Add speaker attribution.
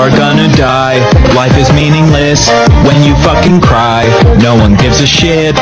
Speaker 1: are gonna die. Life is meaningless when you fucking cry. No one gives a shit.